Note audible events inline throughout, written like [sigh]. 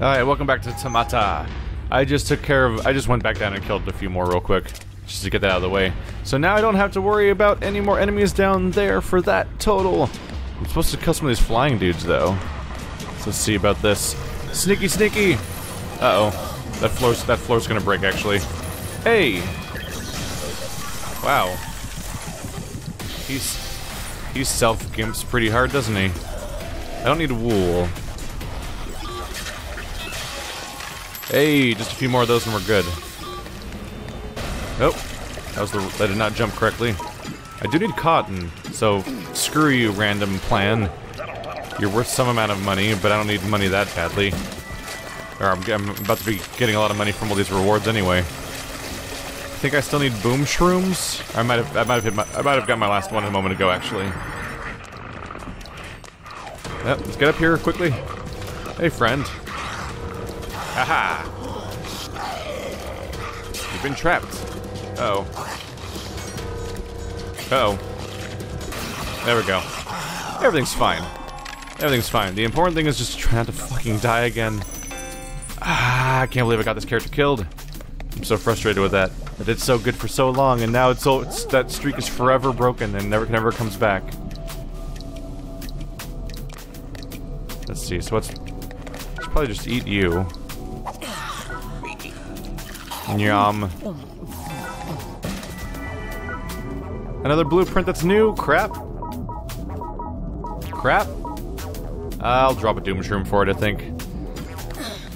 Alright, welcome back to Tamata. I just took care of- I just went back down and killed a few more real quick. Just to get that out of the way. So now I don't have to worry about any more enemies down there for that total. I'm supposed to kill some of these flying dudes though. So let's see about this. Sneaky sneaky! Uh-oh. That floor's- that floor's gonna break actually. Hey! Wow. He's- he self-gimps pretty hard, doesn't he? I don't need wool. Hey, just a few more of those and we're good. Nope. That was the- that did not jump correctly. I do need cotton, so screw you, random plan. You're worth some amount of money, but I don't need money that badly. Or I'm, I'm about to be getting a lot of money from all these rewards anyway. I think I still need boom shrooms. I might have I might have hit my I might have got my last one a moment ago actually. Yep, let's get up here quickly. Hey friend. Haha! You've been trapped. Uh oh. Uh oh. There we go. Everything's fine. Everything's fine. The important thing is just try not to fucking die again. Ah, I can't believe I got this character killed. I'm so frustrated with that. I did so good for so long, and now it's so it's, that streak is forever broken and never never comes back. Let's see. So what's? Let's probably just eat you. Yum. Another blueprint that's new. Crap. Crap. I'll drop a doom shroom for it. I think.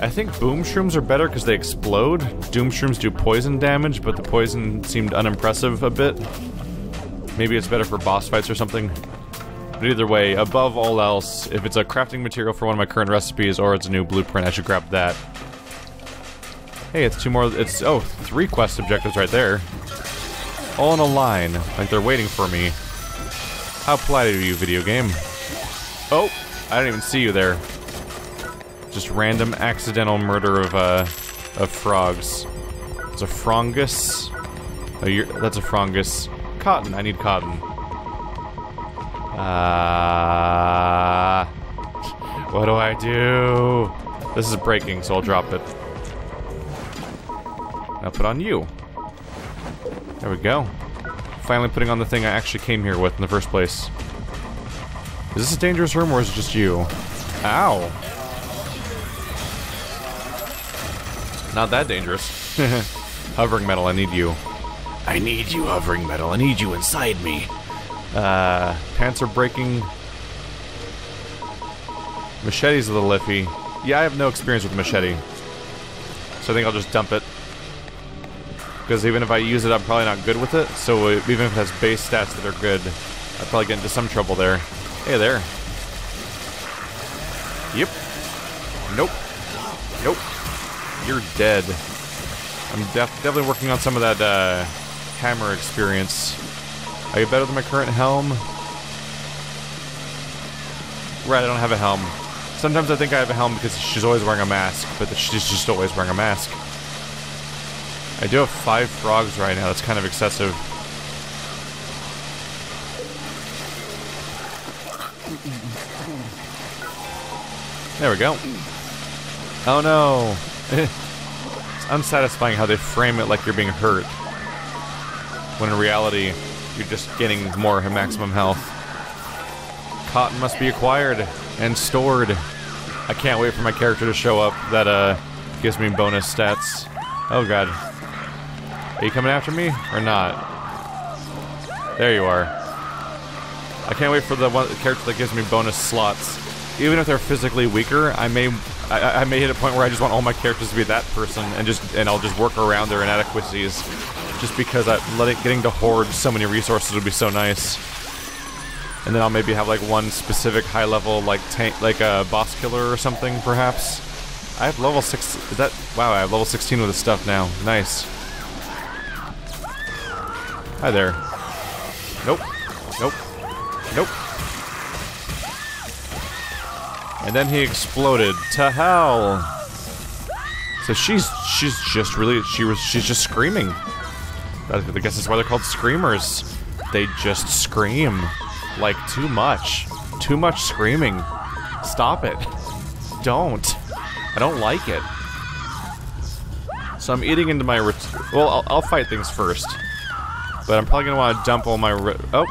I think boom shrooms are better because they explode. Doom shrooms do poison damage, but the poison seemed unimpressive a bit. Maybe it's better for boss fights or something. But either way, above all else, if it's a crafting material for one of my current recipes or it's a new blueprint, I should grab that. Hey, it's two more. It's oh, three quest objectives right there. All in a line, like they're waiting for me. How polite of you, video game. Oh, I didn't even see you there. Just random accidental murder of uh of frogs. It's a frongus. Oh, you're, that's a frongus. Cotton. I need cotton. Ah. [laughs] what do I do? This is breaking, so I'll drop it. I'll put on you. There we go. Finally putting on the thing I actually came here with in the first place. Is this a dangerous room or is it just you? Ow. Not that dangerous. [laughs] hovering metal, I need you. I need you, hovering metal. I need you inside me. Uh, pants are breaking. Machete's a little iffy. Yeah, I have no experience with machete. So I think I'll just dump it. Because even if I use it, I'm probably not good with it. So even if it has base stats that are good, I'd probably get into some trouble there. Hey there. Yep. Nope. Nope. You're dead. I'm def definitely working on some of that uh, hammer experience. Are you better than my current helm? Right, I don't have a helm. Sometimes I think I have a helm because she's always wearing a mask, but she's just always wearing a mask. I do have five frogs right now, that's kind of excessive. There we go. Oh no. [laughs] it's unsatisfying how they frame it like you're being hurt. When in reality, you're just getting more maximum health. Cotton must be acquired and stored. I can't wait for my character to show up that uh gives me bonus stats. Oh god. Are you coming after me or not? There you are. I can't wait for the one character that gives me bonus slots. Even if they're physically weaker, I may I, I may hit a point where I just want all my characters to be that person and just and I'll just work around their inadequacies. Just because I let it getting to hoard so many resources would be so nice. And then I'll maybe have like one specific high level like tank like a boss killer or something perhaps. I have level six is that wow, I have level 16 with the stuff now. Nice. Hi there. Nope. Nope. Nope. And then he exploded. To hell. So she's she's just really she was she's just screaming. I guess that's why they're called screamers. They just scream. Like too much. Too much screaming. Stop it. Don't. I don't like it. So I'm eating into my... well, I'll, I'll, fight things first. But I'm probably going to want to dump all my... oh!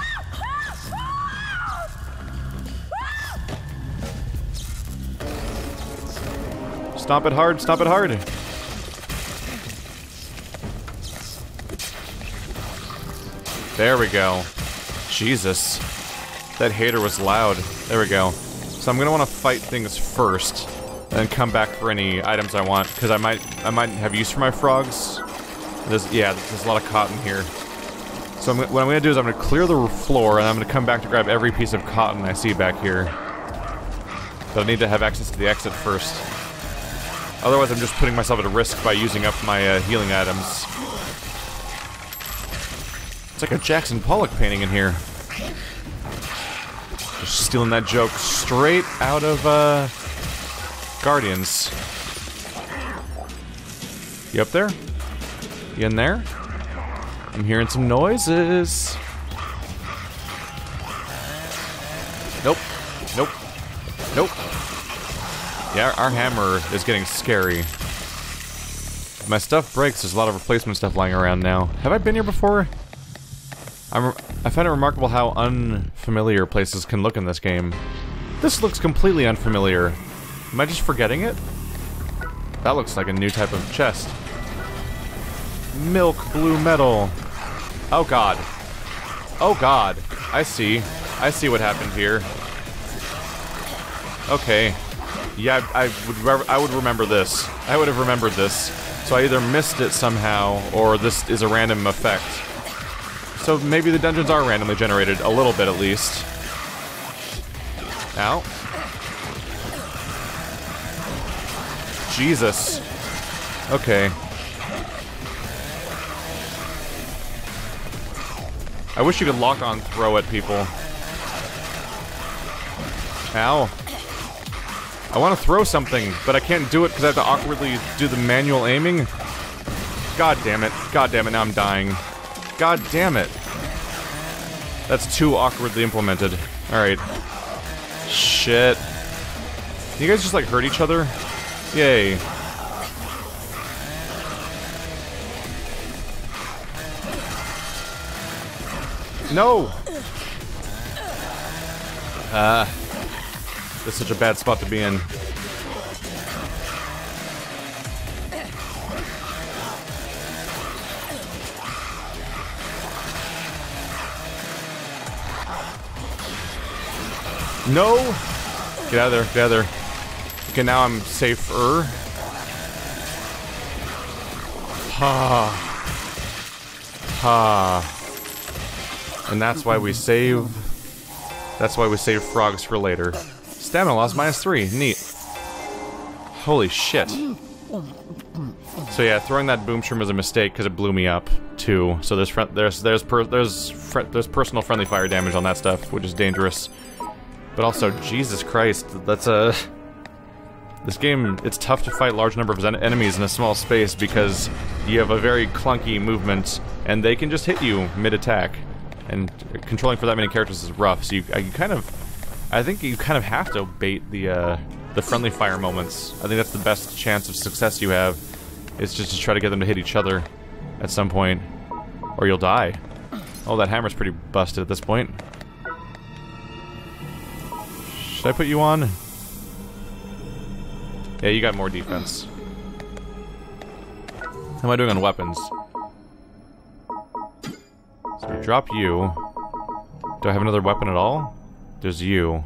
Stomp it hard, stomp it hard! There we go. Jesus. That hater was loud. There we go. So I'm gonna want to fight things first, and come back for any items I want, because I might I might have use for my frogs. There's yeah, there's a lot of cotton here. So I'm, what I'm gonna do is I'm gonna clear the floor, and I'm gonna come back to grab every piece of cotton I see back here. But I need to have access to the exit first. Otherwise, I'm just putting myself at risk by using up my uh, healing items. It's like a Jackson Pollock painting in here. Just stealing that joke straight out of, uh, Guardians. You up there? You in there? I'm hearing some noises. Nope. Nope. Nope. Yeah, our hammer is getting scary. My stuff breaks, there's a lot of replacement stuff lying around now. Have I been here before? I'm, I find it remarkable how unfamiliar places can look in this game. This looks completely unfamiliar. Am I just forgetting it? That looks like a new type of chest. Milk blue metal. Oh god. Oh god. I see. I see what happened here. Okay. Yeah, I, I would I would remember this. I would have remembered this. So I either missed it somehow, or this is a random effect. So maybe the dungeons are randomly generated, a little bit at least. Ow. Jesus. Okay. I wish you could lock on throw at people. Ow. I want to throw something, but I can't do it because I have to awkwardly do the manual aiming. God damn it. God damn it, now I'm dying. God damn it. That's too awkwardly implemented. Alright. Shit. You guys just like hurt each other? Yay. No! Uh, this is such a bad spot to be in. No! Get out of there, get out of there. Okay, now I'm safer. Ha. Ha. And that's why we save... That's why we save frogs for later. Stamina loss minus three. Neat. Holy shit. So yeah, throwing that boom shroom was a mistake because it blew me up too. So there's there's there's per there's there's personal friendly fire damage on that stuff, which is dangerous. But also, Jesus Christ, that's a... This game, it's tough to fight large number of en enemies in a small space because you have a very clunky movement, and they can just hit you mid-attack. And controlling for that many characters is rough, so you, you kind of... I think you kind of have to bait the, uh, the friendly fire moments. I think that's the best chance of success you have, is just to try to get them to hit each other at some point, or you'll die. Oh, that hammer's pretty busted at this point. Should I put you on? Yeah, you got more defense. How am I doing on weapons? So drop you. Do I have another weapon at all? There's you.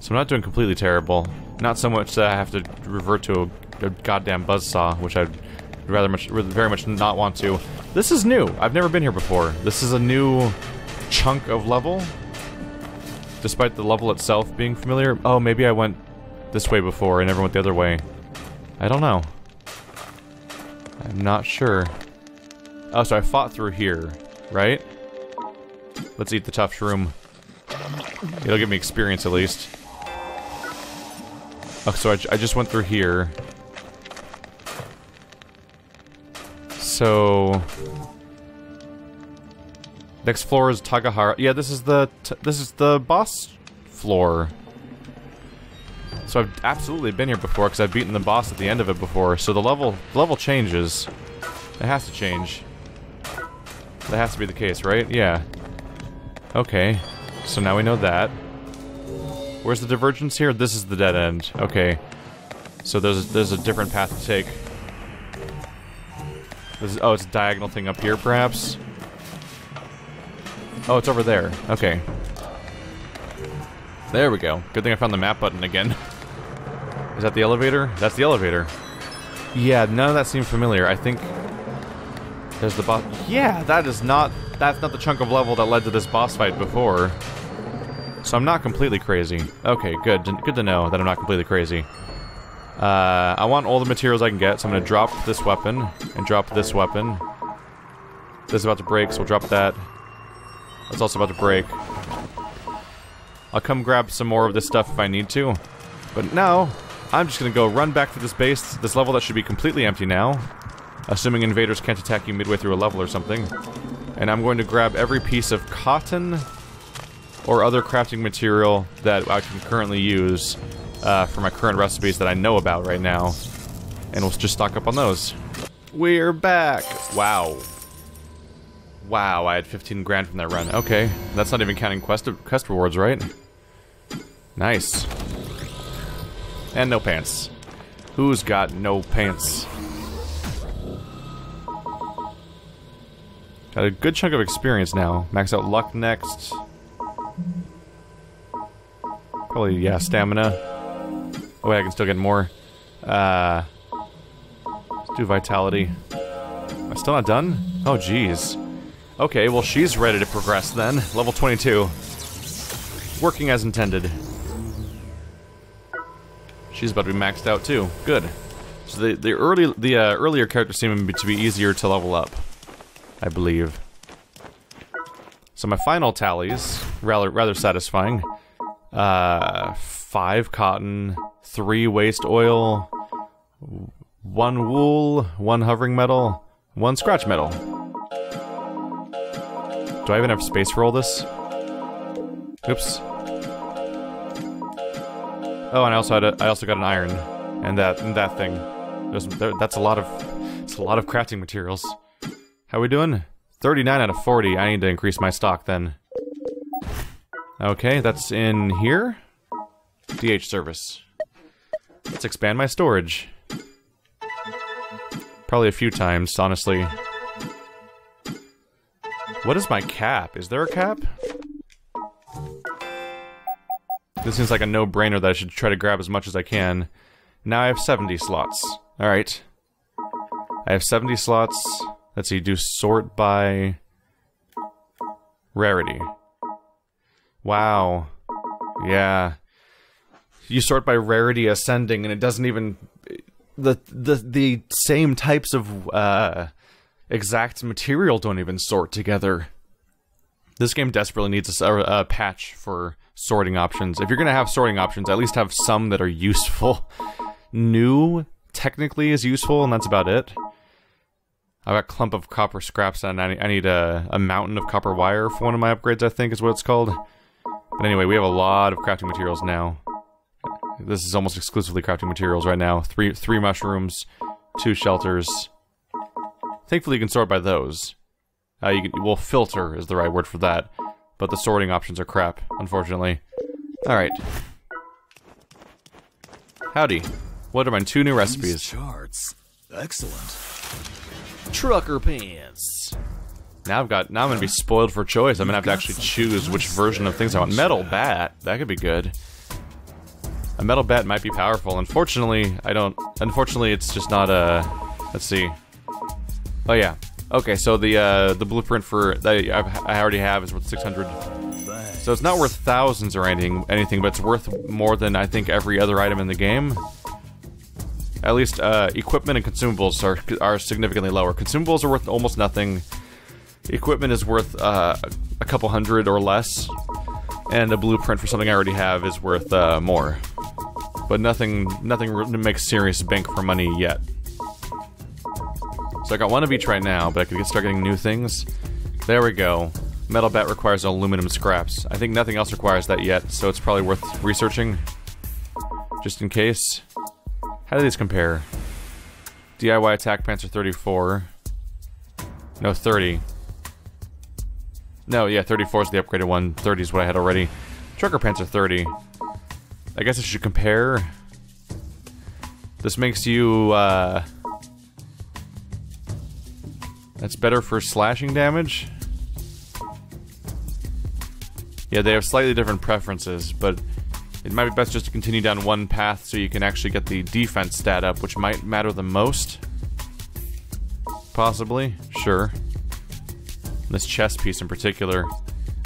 So I'm not doing completely terrible. Not so much that I have to revert to a, a goddamn buzzsaw, which I'd rather much, very much not want to. This is new. I've never been here before. This is a new chunk of level despite the level itself being familiar. Oh, maybe I went this way before and never went the other way. I don't know. I'm not sure. Oh, so I fought through here, right? Let's eat the tough shroom. It'll give me experience at least. Oh, so I, I just went through here. So... Next floor is Tagahara. Yeah, this is the this is the boss floor. So I've absolutely been here before because I've beaten the boss at the end of it before. So the level level changes. It has to change. That has to be the case, right? Yeah. Okay. So now we know that. Where's the divergence here? This is the dead end. Okay. So there's there's a different path to take. Is, oh, it's a diagonal thing up here, perhaps? Oh, it's over there. Okay. There we go. Good thing I found the map button again. [laughs] Is that the elevator? That's the elevator. Yeah, none of that seemed familiar. I think there's the boss. Yeah, that is not. That's not the chunk of level that led to this boss fight before. So I'm not completely crazy. Okay, good. Good to know that I'm not completely crazy. Uh, I want all the materials I can get, so I'm going to drop this weapon and drop this weapon. This is about to break, so we'll drop that. That's also about to break. I'll come grab some more of this stuff if I need to. But now, I'm just going to go run back to this base, this level that should be completely empty now. Assuming invaders can't attack you midway through a level or something. And I'm going to grab every piece of cotton or other crafting material that I can currently use uh, for my current recipes that I know about right now. And we'll just stock up on those. We're back! Wow. Wow, I had 15 grand from that run. Okay, that's not even counting quest, quest rewards, right? Nice. And no pants. Who's got no pants? Got a good chunk of experience now. Max out luck next. Probably, yeah, stamina. Oh wait, I can still get more. Uh, let's do vitality. I'm I still not done? Oh, jeez. Okay, well she's ready to progress then. Level 22. Working as intended. She's about to be maxed out too. Good. So the the early the uh, earlier characters seem to be easier to level up, I believe. So my final tallies rather rather satisfying. Uh, five cotton, three waste oil, one wool, one hovering metal, one scratch metal. Do I even have space for all this? Oops. Oh, and I also had a, I also got an iron, and that and that thing. There, that's a lot of it's a lot of crafting materials. How we doing? 39 out of 40. I need to increase my stock then. Okay, that's in here. DH service. Let's expand my storage. Probably a few times, honestly. What is my cap? Is there a cap? This seems like a no-brainer that I should try to grab as much as I can. Now I have 70 slots. Alright. I have 70 slots. Let's see, do sort by... Rarity. Wow. Yeah. You sort by rarity ascending, and it doesn't even... The, the, the same types of, uh, exact material don't even sort together. This game desperately needs a, a, patch for sorting options. If you're going to have sorting options, at least have some that are useful. New, technically, is useful, and that's about it. I've got a clump of copper scraps, and I need a, a mountain of copper wire for one of my upgrades, I think is what it's called. But anyway, we have a lot of crafting materials now. This is almost exclusively crafting materials right now. Three, three mushrooms, two shelters. Thankfully, you can sort by those. Uh, you can, well, filter is the right word for that. But the sorting options are crap, unfortunately. Alright. Howdy. What are my two new recipes? These charts. Excellent. Trucker pants. Now I've got. Now I'm gonna be spoiled for choice. I'm gonna have to actually choose which version of things I want. Metal bat. That could be good. A metal bat might be powerful. Unfortunately, I don't. Unfortunately, it's just not a. Let's see. Oh yeah. Okay, so the uh, the blueprint for that I already have is worth 600. So it's not worth thousands or anything, anything, but it's worth more than I think every other item in the game. At least uh, equipment and consumables are are significantly lower. Consumables are worth almost nothing. Equipment is worth uh, a couple hundred or less, and a blueprint for something I already have is worth uh, more. But nothing, nothing makes serious bank for money yet. So I got one of each right now, but I could start getting new things. There we go. Metal bat requires aluminum scraps. I think nothing else requires that yet, so it's probably worth researching. just in case. How do these compare? DIY attack pants are 34. No, 30. No, yeah, 34 is the upgraded one. 30 is what I had already. Trucker pants are 30. I guess I should compare. This makes you, uh... That's better for slashing damage? Yeah, they have slightly different preferences, but it might be best just to continue down one path so you can actually get the defense stat up, which might matter the most. Possibly, sure. This chest piece in particular.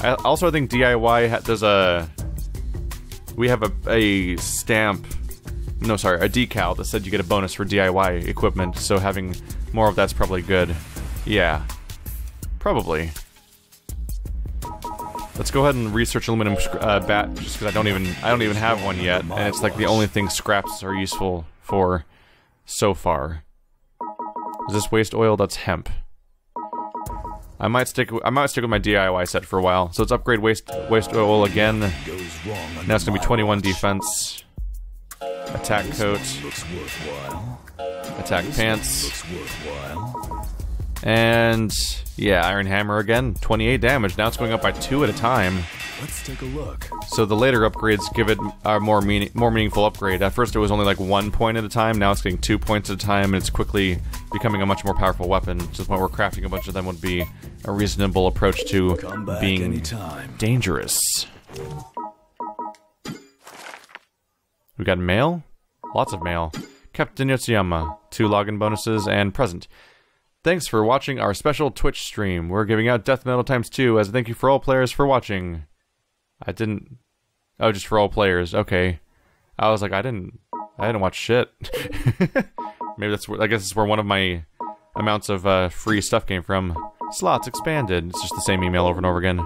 I also I think DIY does a... We have a, a stamp... No, sorry, a decal that said you get a bonus for DIY equipment, so having more of that's probably good. Yeah. Probably. Let's go ahead and research aluminum uh, bat, just because I don't even I don't even have one yet, and it's like the only thing scraps are useful for so far. Is this waste oil? That's hemp. I might stick. I might stick with my DIY set for a while. So let's upgrade waste waste oil again. Now it's gonna be 21 defense. Attack coat. Attack pants. And yeah, Iron Hammer again, 28 damage. Now it's going up by two at a time. Let's take a look. So the later upgrades give it a more meaning, more meaningful upgrade. At first it was only like one point at a time. Now it's getting two points at a time, and it's quickly becoming a much more powerful weapon. To the point where crafting a bunch of them would be a reasonable approach to being anytime. dangerous. We got mail, lots of mail. Captain Yotsuyama, two login bonuses, and present. Thanks for watching our special Twitch stream. We're giving out Death Metal times 2 as a thank you for all players for watching. I didn't... Oh, just for all players. Okay. I was like, I didn't... I didn't watch shit. [laughs] Maybe that's where... I guess it's where one of my amounts of uh, free stuff came from. Slots expanded. It's just the same email over and over again.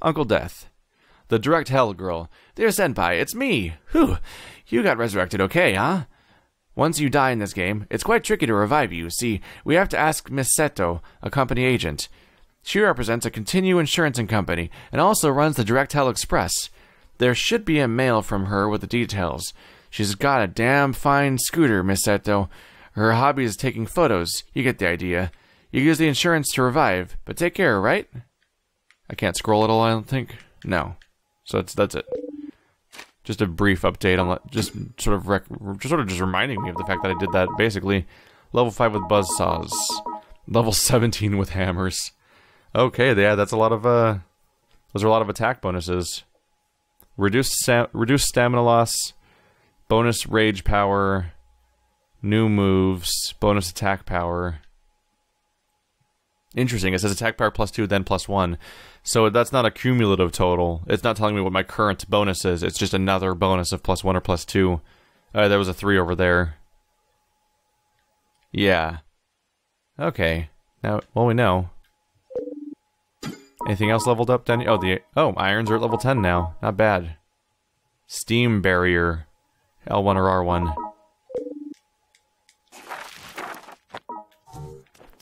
Uncle Death. The Direct Hell Girl. Dear Senpai, it's me. Whew. You got resurrected okay, huh? Once you die in this game, it's quite tricky to revive you. See, we have to ask Miss Seto, a company agent. She represents a Continue Insurance and Company and also runs the Direct Hell Express. There should be a mail from her with the details. She's got a damn fine scooter, Miss Seto. Her hobby is taking photos. You get the idea. You use the insurance to revive, but take care, right? I can't scroll at all, I don't think. No. So that's that's it just a brief update on just sort of rec just sort of just reminding me of the fact that I did that basically. Level 5 with buzz saws. Level [laughs] 17 with hammers. Okay, yeah, that's a lot of uh those are a lot of attack bonuses. Reduced reduced stamina loss, bonus rage power, new moves, bonus attack power. Interesting. It says attack power plus two, then plus one. So that's not a cumulative total. It's not telling me what my current bonus is. It's just another bonus of plus one or plus two. Uh, there was a three over there. Yeah. Okay. Now, well, we know. Anything else leveled up, Danny? Oh, the oh irons are at level 10 now. Not bad. Steam barrier. L1 or R1.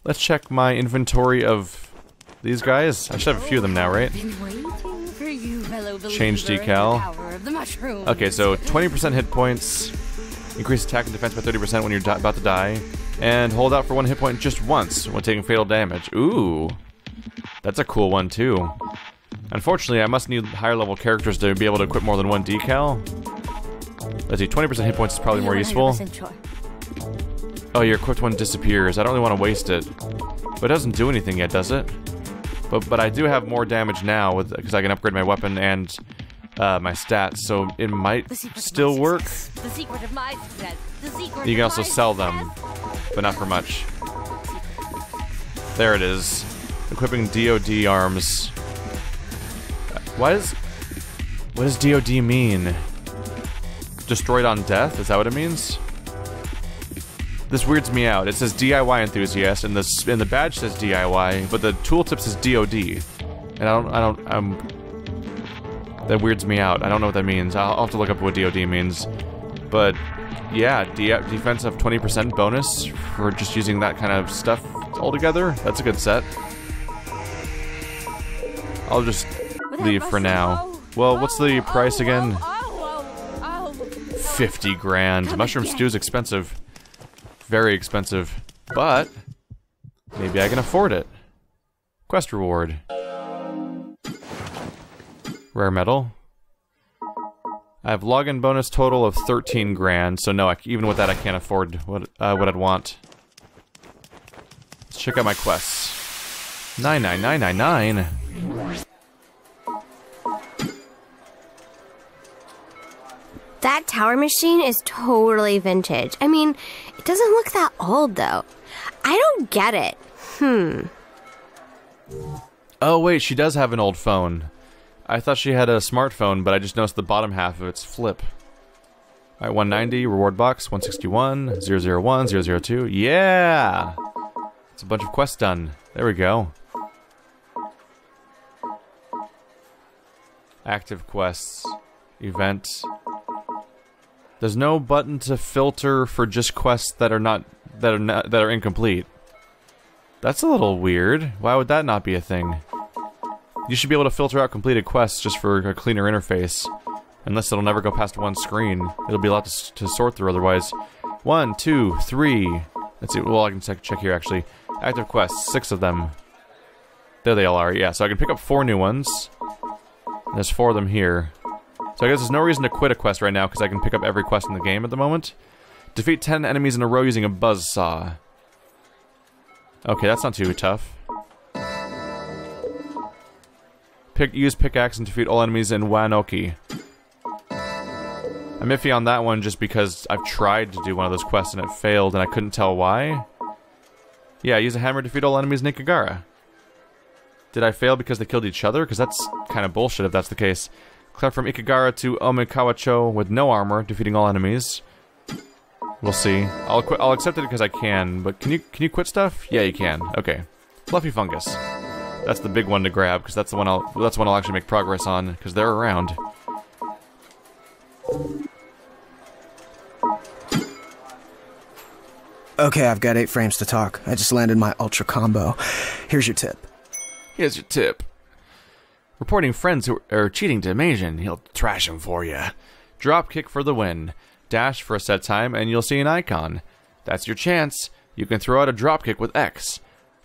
Let's check my inventory of these guys. I should have a few of them now, right? Change decal. Okay, so 20% hit points, increase attack and defense by 30% when you're about to die, and hold out for one hit point just once when taking fatal damage. Ooh, that's a cool one too. Unfortunately, I must need higher level characters to be able to equip more than one decal. Let's see, 20% hit points is probably more useful. Oh, your equipped one disappears. I don't really want to waste it. But it doesn't do anything yet, does it? But but I do have more damage now with because I can upgrade my weapon and uh, my stats, so it might still work. you can also sell them, but not for much. There it is. Equipping DoD arms. Why does... What does DoD mean? Destroyed on death? Is that what it means? This weirds me out. It says DIY enthusiast, and the and the badge says DIY, but the tooltip says DoD, and I don't I don't um. That weirds me out. I don't know what that means. I'll, I'll have to look up what DoD means, but yeah, D defense of 20% bonus for just using that kind of stuff altogether. That's a good set. I'll just leave for now. Well, what's the price again? 50 grand. Mushroom stew is expensive. Very expensive. But, maybe I can afford it. Quest reward. Rare metal. I have login bonus total of 13 grand, so no, I, even with that I can't afford what, uh, what I'd want. Let's check out my quests. 99999. Tower machine is totally vintage. I mean, it doesn't look that old though. I don't get it. Hmm. Oh wait, she does have an old phone. I thought she had a smartphone, but I just noticed the bottom half of its flip. Alright, 190, reward box, 161, 001, 002. Yeah! It's a bunch of quests done. There we go. Active quests. Event. There's no button to filter for just quests that are not that are not that are incomplete. That's a little weird. Why would that not be a thing? You should be able to filter out completed quests just for a cleaner interface. Unless it'll never go past one screen. It'll be a lot to, to sort through otherwise. One, two, three. Let's see. Well, I can check, check here actually. Active quests, six of them. There they all are. Yeah, so I can pick up four new ones. There's four of them here. So I guess there's no reason to quit a quest right now because I can pick up every quest in the game at the moment. Defeat 10 enemies in a row using a buzz saw. Okay, that's not too tough. Pick, use pickaxe and defeat all enemies in Wanoki. I'm iffy on that one just because I've tried to do one of those quests and it failed and I couldn't tell why. Yeah, use a hammer to defeat all enemies in Ikigara. Did I fail because they killed each other? Because that's kind of bullshit if that's the case. Climb from Ikigara to Omikawacho with no armor, defeating all enemies. We'll see. I'll quit. I'll accept it because I can. But can you can you quit stuff? Yeah, you can. Okay. Fluffy fungus. That's the big one to grab because that's the one I'll that's the one I'll actually make progress on because they're around. Okay, I've got eight frames to talk. I just landed my ultra combo. Here's your tip. Here's your tip. Reporting friends who are cheating to Majin, he'll trash them for you. Drop kick for the win. Dash for a set time and you'll see an icon. That's your chance. You can throw out a drop kick with X.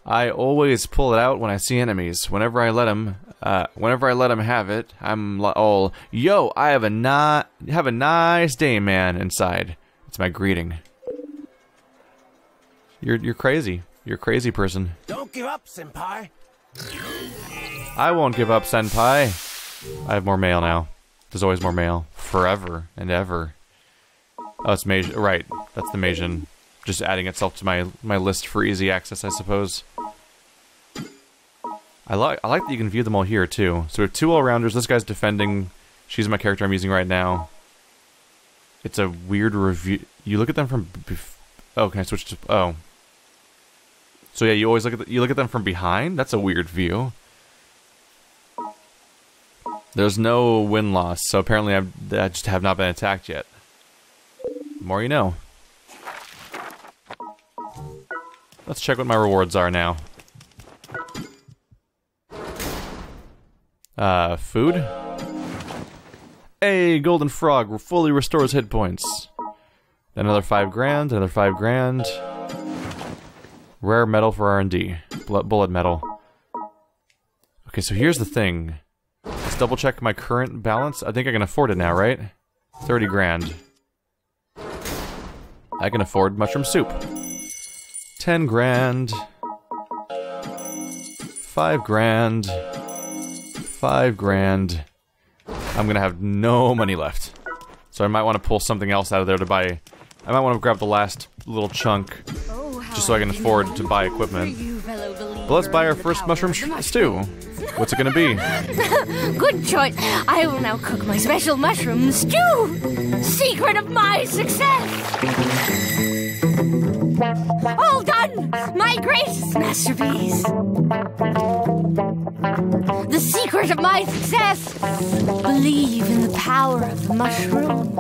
I always pull it out when I see enemies. Whenever I let them, uh, whenever I let them have it, I'm all, "Yo, I have a not have a nice day, man." Inside, it's my greeting. You're you're crazy. You're a crazy person. Don't give up, senpai. I won't give up, senpai. I have more mail now. There's always more mail. Forever and ever. Oh, it's Majin. Right. That's the Majin. Just adding itself to my my list for easy access, I suppose. I like I like that you can view them all here too. So we have two all-rounders. This guy's defending. She's my character I'm using right now. It's a weird review. You look at them from. Oh, can I switch to? Oh. So yeah, you always look at the, you look at them from behind. That's a weird view. There's no win loss, so apparently I've, I just have not been attacked yet. The more you know. Let's check what my rewards are now. Uh, food? Hey, Golden Frog fully restores hit points. Another five grand, another five grand. Rare metal for R&D. Bullet metal. Okay, so here's the thing. Double check my current balance. I think I can afford it now, right? 30 grand. I can afford mushroom soup. 10 grand. 5 grand. 5 grand. I'm gonna have no money left. So I might want to pull something else out of there to buy... I might want to grab the last little chunk just so I can afford to buy equipment. But let's buy our first mushroom stew. What's it gonna be? [laughs] Good choice. I will now cook my special mushroom stew. Secret of my success. All done. My greatest masterpiece. The secret of my success. Believe in the power of the mushroom.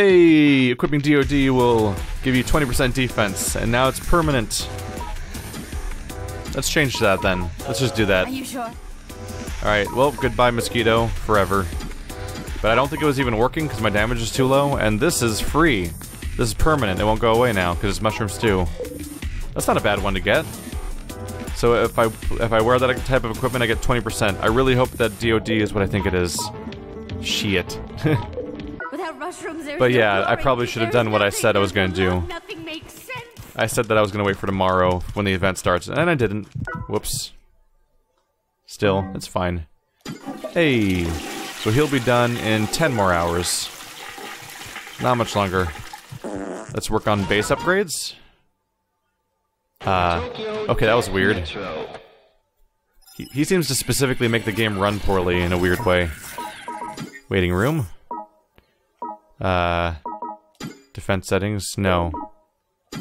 Hey, equipping DoD will give you 20% defense, and now it's permanent. let's change that then. Let's just do that. Are you sure? Alright, well, goodbye mosquito, forever. But I don't think it was even working because my damage is too low, and this is free. This is permanent, it won't go away now because it's mushroom stew. That's not a bad one to get. So if I if I wear that type of equipment, I get 20%. I really hope that DOD is what I think it is. Shit. [laughs] Mushrooms, there's But yeah, I probably should have done what I said I was gonna do. Nothing makes sense. I said that I was gonna wait for tomorrow when the event starts, and I didn't. Whoops. Still, it's fine. Hey, so he'll be done in 10 more hours. Not much longer. Let's work on base upgrades. Uh, okay, that was weird. He, he seems to specifically make the game run poorly in a weird way. Waiting room? Uh, defense settings? No.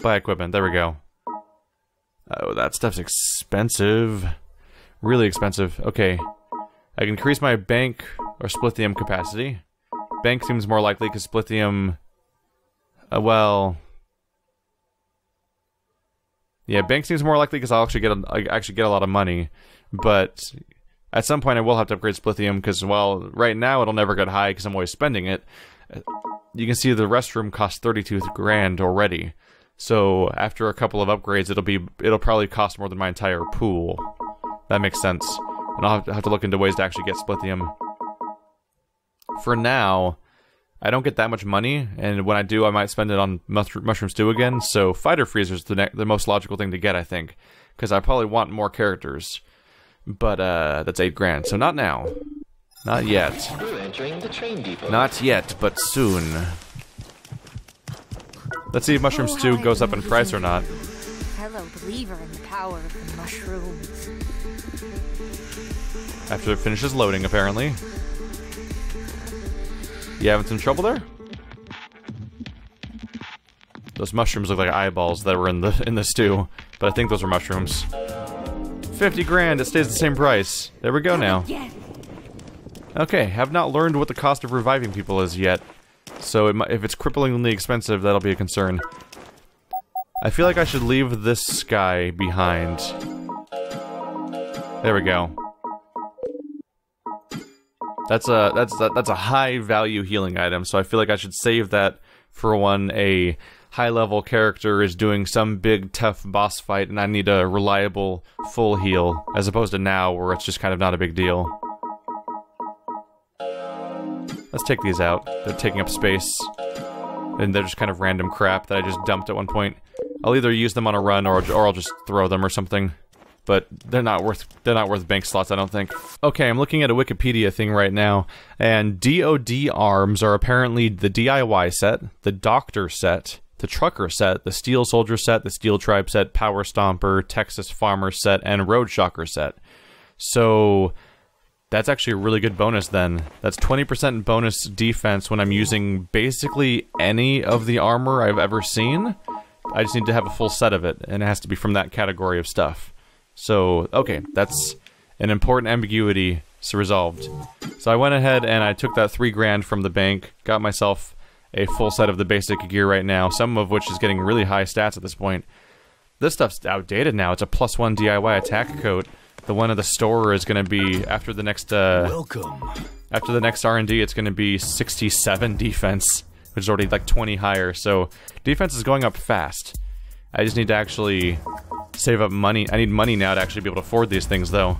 Buy equipment. There we go. Oh, that stuff's expensive. Really expensive. Okay. I can increase my bank or splithium capacity. Bank seems more likely because splithium... Uh, well... Yeah, bank seems more likely because I'll actually get actually get a lot of money. But at some point I will have to upgrade splithium because, well, right now it'll never get high because I'm always spending it. You can see the restroom costs 32 grand already. So after a couple of upgrades, it'll be it'll probably cost more than my entire pool. That makes sense. And I'll have to, have to look into ways to actually get splithium. For now, I don't get that much money, and when I do, I might spend it on mush- mushroom stew again. So fighter freezer's the the most logical thing to get, I think, because I probably want more characters. But uh, that's eight grand, so not now, not yet, entering the train depot. not yet, but soon. Let's see if mushroom Oh, stew goes up in price or not. Fellow believer in the power of the mushrooms. After it finishes loading, apparently. You having some trouble there? Those mushrooms look like eyeballs that were in the in the stew, but I think those are mushrooms. 50 grand, it stays the same price. There we go now. Okay, have not learned what the cost of reviving people is yet. So it, mi- if it's cripplingly expensive, that'll be a concern. I feel like I should leave this guy behind. There we go. That's a that's a, that's a high value healing item, so I feel like I should save that for when a high level character is doing some big tough boss fight and I need a reliable full heal, as opposed to now where it's just kind of not a big deal. Let's take these out. They're taking up space. And they're just kind of random crap that I just dumped at one point. I'll either use them on a run or, or I'll just throw them or something. But they're not worth they're not worth bank slots, I don't think. Okay, I'm looking at a Wikipedia thing right now, and DoD arms are apparently the DIY set, the Doctor set, the Trucker set, the Steel Soldier set, the Steel Tribe set, Power Stomper, Texas Farmer set, and Road Shocker set. So that's actually a really good bonus then. That's 20% bonus defense when I'm using basically any of the armor I've ever seen. I just need to have a full set of it, and it has to be from that category of stuff. So, okay, that's an important ambiguity resolved. So I went ahead and I took that three grand from the bank, got myself a full set of the basic gear right now, some of which is getting really high stats at this point. This stuff's outdated now. It's a plus one DIY attack coat. The one at the store is going to be after the next uh, Welcome. after the next R and D. It's going to be 67 defense, which is already like 20 higher. So defense is going up fast. I just need to actually save up money. I need money now to actually be able to afford these things, though.